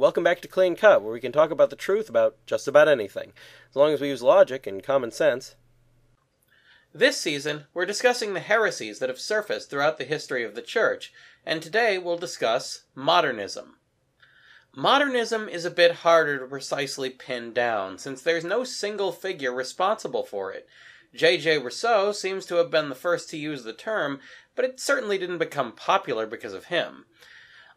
Welcome back to Clean Cut, where we can talk about the truth about just about anything, as long as we use logic and common sense. This season, we're discussing the heresies that have surfaced throughout the history of the Church, and today we'll discuss modernism. Modernism is a bit harder to precisely pin down, since there's no single figure responsible for it. J.J. Rousseau seems to have been the first to use the term, but it certainly didn't become popular because of him.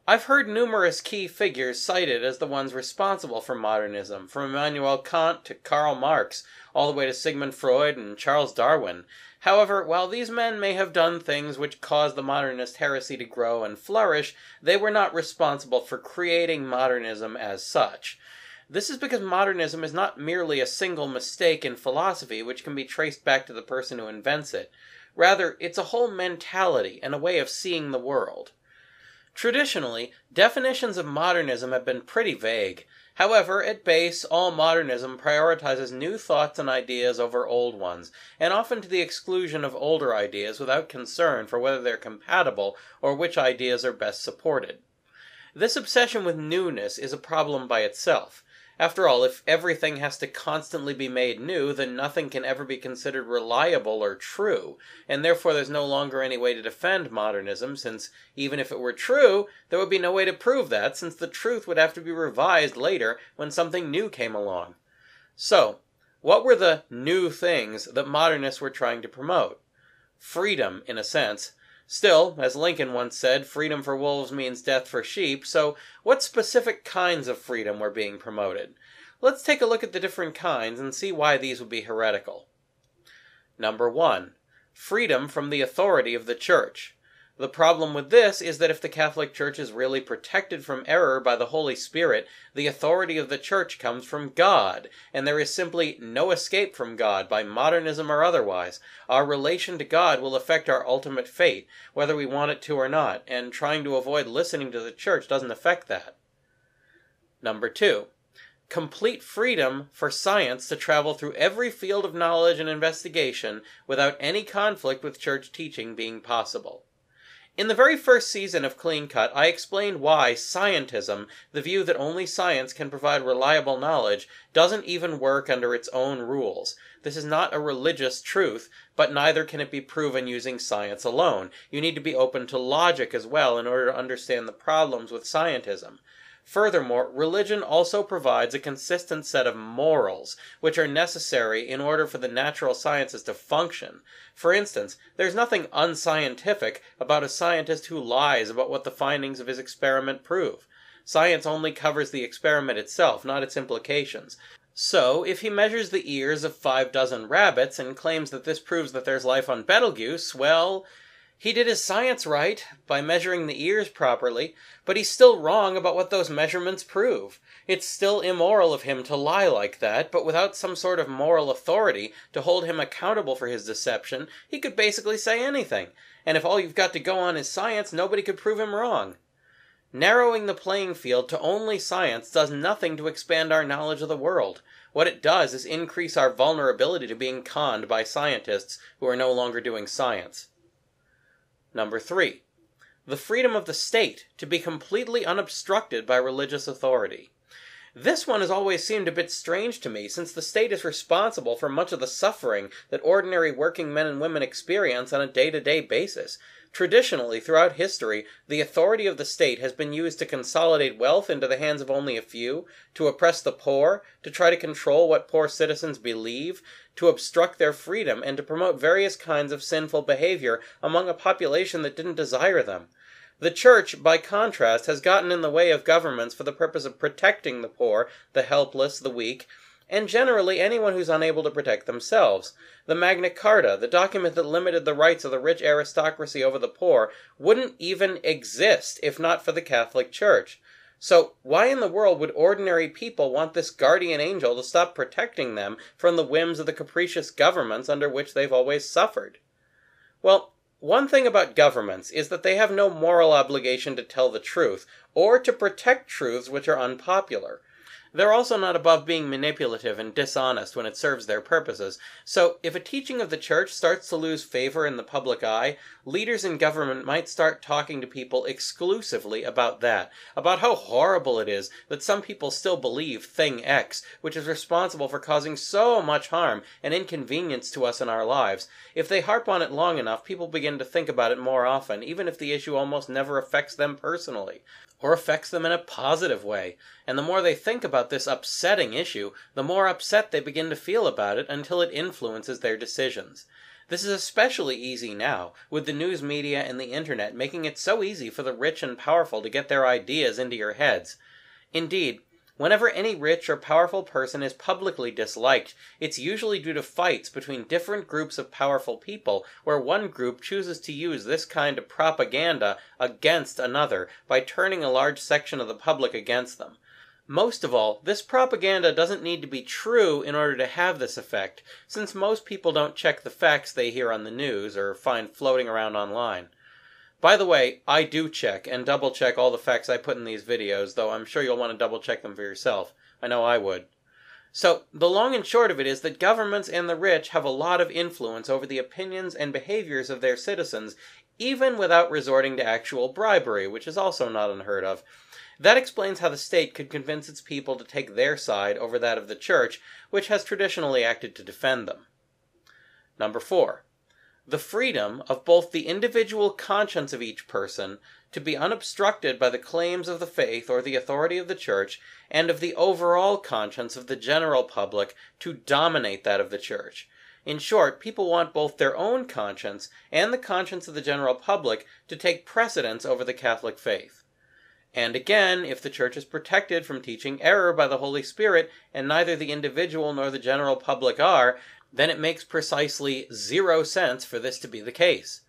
I've heard numerous key figures cited as the ones responsible for modernism, from Immanuel Kant to Karl Marx, all the way to Sigmund Freud and Charles Darwin. However, while these men may have done things which caused the modernist heresy to grow and flourish, they were not responsible for creating modernism as such. This is because modernism is not merely a single mistake in philosophy which can be traced back to the person who invents it. Rather, it's a whole mentality and a way of seeing the world. Traditionally, definitions of modernism have been pretty vague. However, at base, all modernism prioritizes new thoughts and ideas over old ones, and often to the exclusion of older ideas without concern for whether they're compatible or which ideas are best supported. This obsession with newness is a problem by itself. After all, if everything has to constantly be made new, then nothing can ever be considered reliable or true, and therefore there's no longer any way to defend modernism, since even if it were true, there would be no way to prove that, since the truth would have to be revised later when something new came along. So, what were the new things that modernists were trying to promote? Freedom, in a sense, Still, as Lincoln once said, freedom for wolves means death for sheep, so what specific kinds of freedom were being promoted? Let's take a look at the different kinds and see why these would be heretical. Number 1. Freedom from the authority of the Church. The problem with this is that if the Catholic Church is really protected from error by the Holy Spirit, the authority of the Church comes from God, and there is simply no escape from God by modernism or otherwise. Our relation to God will affect our ultimate fate, whether we want it to or not, and trying to avoid listening to the Church doesn't affect that. Number two, complete freedom for science to travel through every field of knowledge and investigation without any conflict with church teaching being possible. In the very first season of Clean Cut, I explained why scientism, the view that only science can provide reliable knowledge, doesn't even work under its own rules. This is not a religious truth, but neither can it be proven using science alone. You need to be open to logic as well in order to understand the problems with scientism. Furthermore, religion also provides a consistent set of morals, which are necessary in order for the natural sciences to function. For instance, there's nothing unscientific about a scientist who lies about what the findings of his experiment prove. Science only covers the experiment itself, not its implications. So, if he measures the ears of five dozen rabbits and claims that this proves that there's life on Betelgeuse, well, he did his science right by measuring the ears properly, but he's still wrong about what those measurements prove. It's still immoral of him to lie like that, but without some sort of moral authority to hold him accountable for his deception, he could basically say anything. And if all you've got to go on is science, nobody could prove him wrong. Narrowing the playing field to only science does nothing to expand our knowledge of the world. What it does is increase our vulnerability to being conned by scientists who are no longer doing science. Number three, the freedom of the state to be completely unobstructed by religious authority. This one has always seemed a bit strange to me, since the state is responsible for much of the suffering that ordinary working men and women experience on a day to day basis. Traditionally, throughout history, the authority of the state has been used to consolidate wealth into the hands of only a few, to oppress the poor, to try to control what poor citizens believe, to obstruct their freedom, and to promote various kinds of sinful behavior among a population that didn't desire them. The Church, by contrast, has gotten in the way of governments for the purpose of protecting the poor, the helpless, the weak, and generally anyone who's unable to protect themselves. The Magna Carta, the document that limited the rights of the rich aristocracy over the poor, wouldn't even exist if not for the Catholic Church. So, why in the world would ordinary people want this guardian angel to stop protecting them from the whims of the capricious governments under which they've always suffered? Well, one thing about governments is that they have no moral obligation to tell the truth, or to protect truths which are unpopular. They're also not above being manipulative and dishonest when it serves their purposes. So, if a teaching of the church starts to lose favor in the public eye, leaders in government might start talking to people exclusively about that, about how horrible it is that some people still believe thing X, which is responsible for causing so much harm and inconvenience to us in our lives. If they harp on it long enough, people begin to think about it more often, even if the issue almost never affects them personally or affects them in a positive way. And the more they think about this upsetting issue, the more upset they begin to feel about it until it influences their decisions. This is especially easy now, with the news media and the internet making it so easy for the rich and powerful to get their ideas into your heads. Indeed, Whenever any rich or powerful person is publicly disliked, it's usually due to fights between different groups of powerful people, where one group chooses to use this kind of propaganda against another by turning a large section of the public against them. Most of all, this propaganda doesn't need to be true in order to have this effect, since most people don't check the facts they hear on the news or find floating around online. By the way, I do check and double check all the facts I put in these videos, though I'm sure you'll want to double check them for yourself. I know I would. So, the long and short of it is that governments and the rich have a lot of influence over the opinions and behaviors of their citizens, even without resorting to actual bribery, which is also not unheard of. That explains how the state could convince its people to take their side over that of the church, which has traditionally acted to defend them. Number 4 the freedom of both the individual conscience of each person to be unobstructed by the claims of the faith or the authority of the church, and of the overall conscience of the general public to dominate that of the church. In short, people want both their own conscience and the conscience of the general public to take precedence over the Catholic faith. And again, if the Church is protected from teaching error by the Holy Spirit, and neither the individual nor the general public are, then it makes precisely zero sense for this to be the case.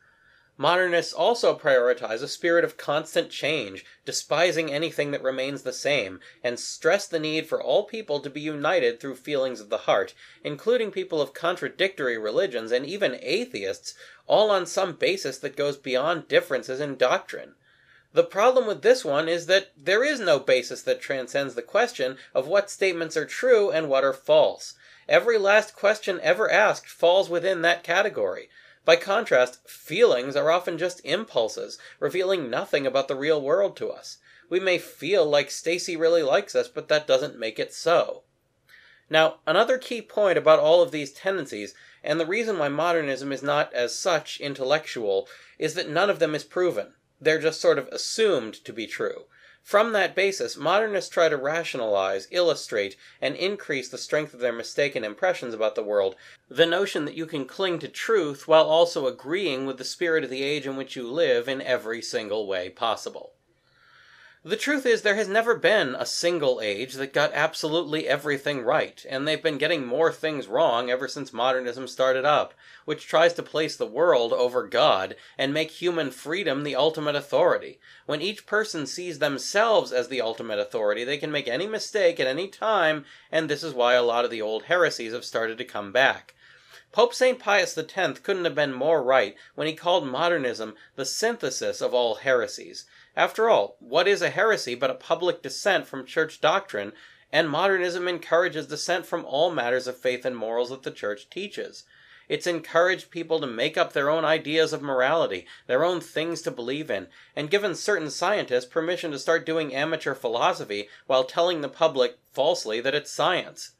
Modernists also prioritize a spirit of constant change, despising anything that remains the same, and stress the need for all people to be united through feelings of the heart, including people of contradictory religions and even atheists, all on some basis that goes beyond differences in doctrine. The problem with this one is that there is no basis that transcends the question of what statements are true and what are false. Every last question ever asked falls within that category. By contrast, feelings are often just impulses, revealing nothing about the real world to us. We may feel like Stacy really likes us, but that doesn't make it so. Now, another key point about all of these tendencies, and the reason why modernism is not as such intellectual, is that none of them is proven. They're just sort of assumed to be true. From that basis, modernists try to rationalize, illustrate, and increase the strength of their mistaken impressions about the world. The notion that you can cling to truth while also agreeing with the spirit of the age in which you live in every single way possible. The truth is, there has never been a single age that got absolutely everything right, and they've been getting more things wrong ever since modernism started up, which tries to place the world over God and make human freedom the ultimate authority. When each person sees themselves as the ultimate authority, they can make any mistake at any time, and this is why a lot of the old heresies have started to come back. Pope St. Pius X couldn't have been more right when he called modernism the synthesis of all heresies. After all, what is a heresy but a public dissent from church doctrine, and modernism encourages dissent from all matters of faith and morals that the church teaches. It's encouraged people to make up their own ideas of morality, their own things to believe in, and given certain scientists permission to start doing amateur philosophy while telling the public falsely that it's science.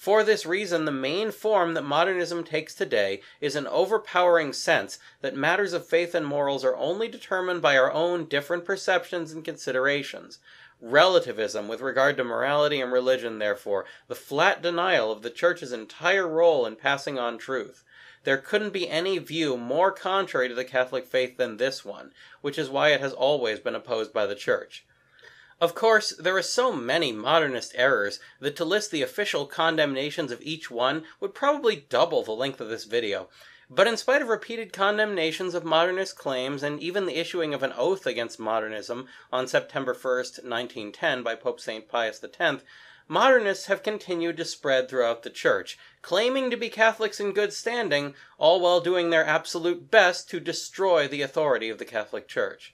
For this reason, the main form that modernism takes today is an overpowering sense that matters of faith and morals are only determined by our own different perceptions and considerations. Relativism with regard to morality and religion, therefore, the flat denial of the Church's entire role in passing on truth. There couldn't be any view more contrary to the Catholic faith than this one, which is why it has always been opposed by the Church. Of course, there are so many modernist errors that to list the official condemnations of each one would probably double the length of this video. But in spite of repeated condemnations of modernist claims and even the issuing of an oath against modernism on September 1st, 1910 by Pope St. Pius X, modernists have continued to spread throughout the church, claiming to be Catholics in good standing, all while doing their absolute best to destroy the authority of the Catholic Church.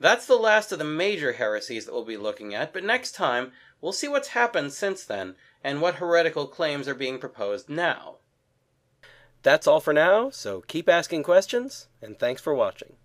That's the last of the major heresies that we'll be looking at, but next time we'll see what's happened since then and what heretical claims are being proposed now. That's all for now, so keep asking questions, and thanks for watching.